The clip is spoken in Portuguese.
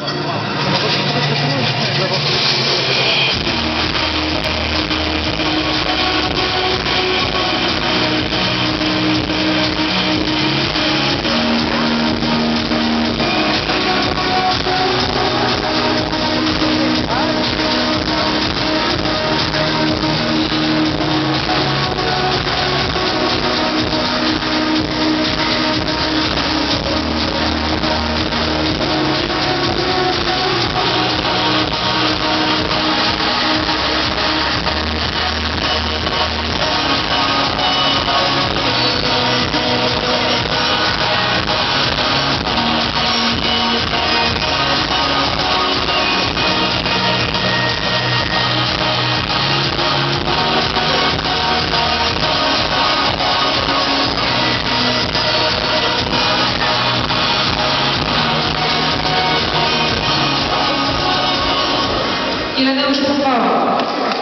Wow. Ireneusz Pawła.